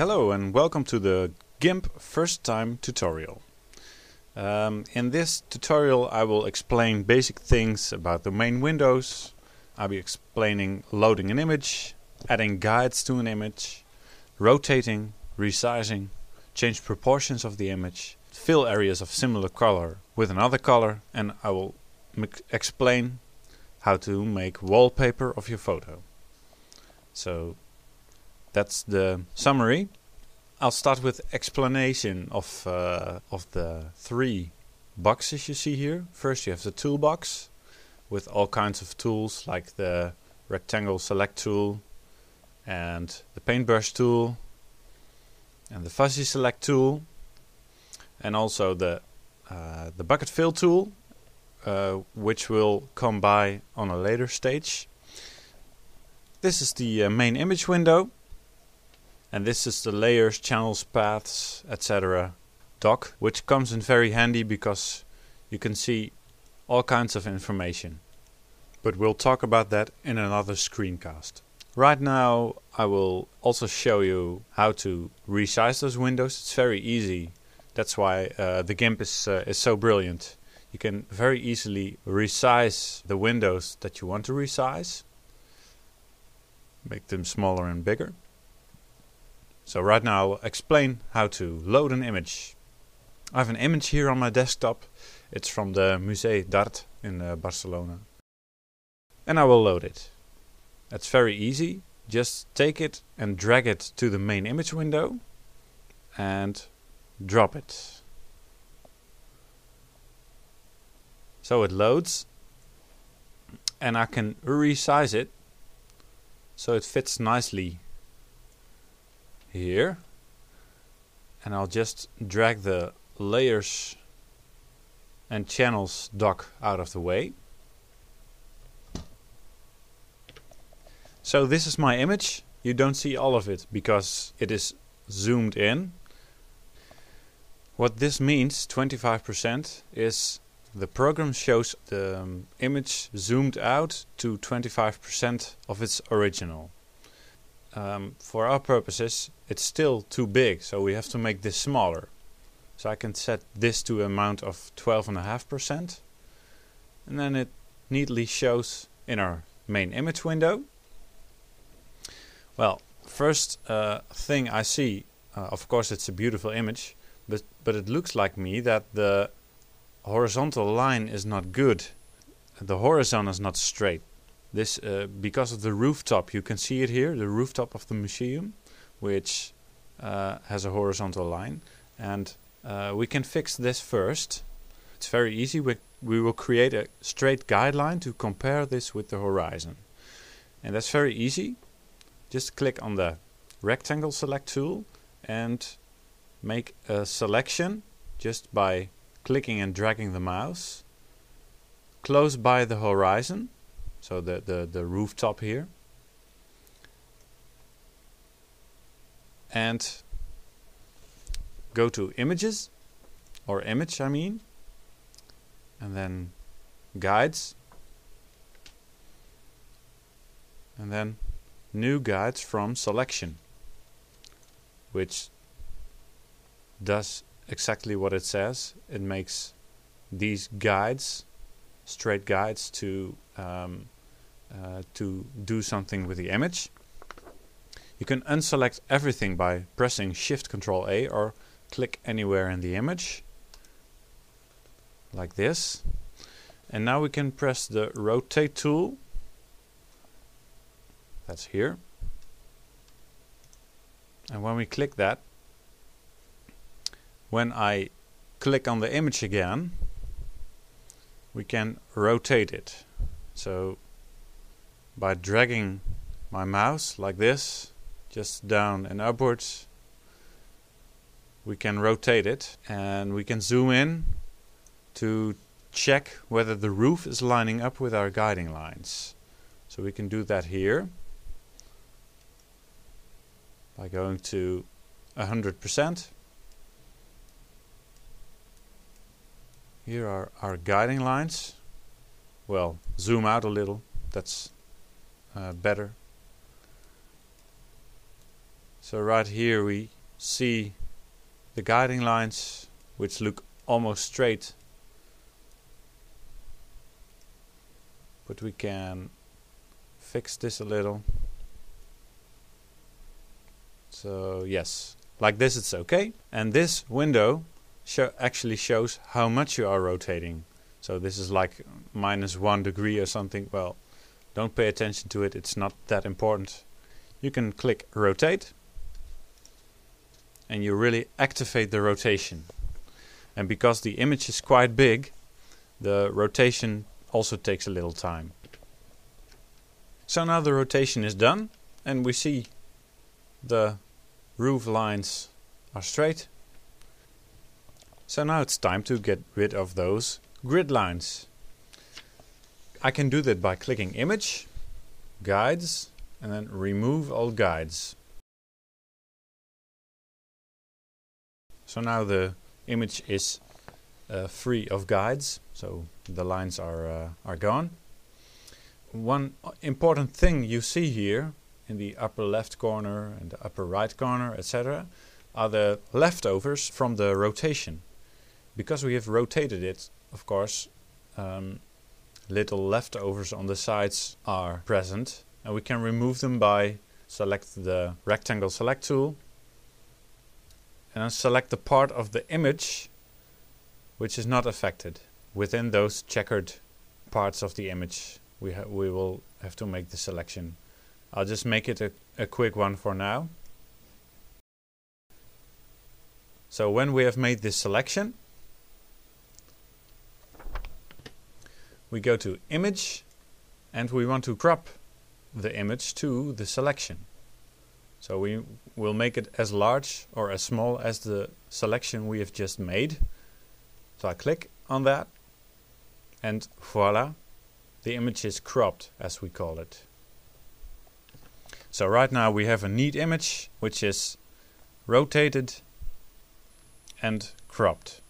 Hello and welcome to the GIMP first time tutorial. Um, in this tutorial I will explain basic things about the main windows. I'll be explaining loading an image, adding guides to an image, rotating, resizing, change proportions of the image, fill areas of similar color with another color and I will explain how to make wallpaper of your photo. So that's the summary. I'll start with explanation of uh, of the three boxes you see here. First you have the toolbox with all kinds of tools like the rectangle select tool and the paintbrush tool and the fuzzy select tool and also the uh, the bucket fill tool uh, which will come by on a later stage. This is the uh, main image window and this is the layers, channels, paths, etc. dock, which comes in very handy because you can see all kinds of information. But we'll talk about that in another screencast. Right now I will also show you how to resize those windows. It's very easy. That's why uh, the GIMP is, uh, is so brilliant. You can very easily resize the windows that you want to resize. Make them smaller and bigger. So right now I'll explain how to load an image. I have an image here on my desktop. It's from the Musée d'Art in uh, Barcelona. And I will load it. That's very easy. Just take it and drag it to the main image window and drop it. So it loads and I can resize it so it fits nicely here and I'll just drag the layers and channels dock out of the way. So this is my image. You don't see all of it because it is zoomed in. What this means, 25%, is the program shows the um, image zoomed out to 25% of its original um, for our purposes it's still too big so we have to make this smaller. So I can set this to a amount of 12.5% and then it neatly shows in our main image window. Well first uh, thing I see uh, of course it's a beautiful image but but it looks like me that the horizontal line is not good. The horizon is not straight this uh, because of the rooftop you can see it here the rooftop of the museum which uh, has a horizontal line. And uh, we can fix this first. It's very easy. We, we will create a straight guideline to compare this with the horizon. And that's very easy. Just click on the rectangle select tool and make a selection just by clicking and dragging the mouse. Close by the horizon so the, the, the rooftop here. And go to images, or image I mean, and then guides, and then new guides from selection, which does exactly what it says. It makes these guides straight guides to um, uh, to do something with the image. You can unselect everything by pressing Shift Control A or click anywhere in the image like this. And now we can press the rotate tool. That's here. And when we click that, when I click on the image again, we can rotate it. So by dragging my mouse like this, just down and upwards, we can rotate it and we can zoom in to check whether the roof is lining up with our guiding lines. So we can do that here by going to 100% Here are our guiding lines. Well, zoom out a little. That's uh, better. So right here we see the guiding lines which look almost straight but we can fix this a little so yes like this it's okay and this window sho actually shows how much you are rotating. So this is like minus one degree or something. Well don't pay attention to it. It's not that important. You can click rotate and you really activate the rotation. And because the image is quite big the rotation also takes a little time. So now the rotation is done and we see the roof lines are straight. So now it's time to get rid of those grid lines. I can do that by clicking image, guides and then remove all guides. So now the image is uh, free of guides so the lines are uh, are gone. One important thing you see here in the upper left corner and the upper right corner, etc., are the leftovers from the rotation. Because we have rotated it, of course, um, little leftovers on the sides are present, and we can remove them by select the rectangle select tool and select the part of the image which is not affected within those checkered parts of the image we, we will have to make the selection. I'll just make it a, a quick one for now. So when we have made this selection, we go to image and we want to crop the image to the selection. So we will make it as large or as small as the selection we have just made. So I click on that and voila, the image is cropped as we call it. So right now we have a neat image which is rotated and cropped.